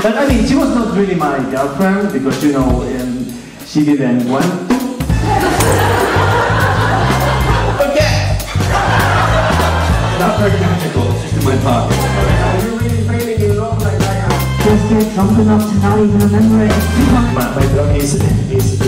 But I mean, she was not really my girlfriend because you know um, she didn't want to. Okay. Not very magical, it's just in my pocket. Are you really feeling in love like I am? Just get drunk enough to not even remember it. My, my dog is is.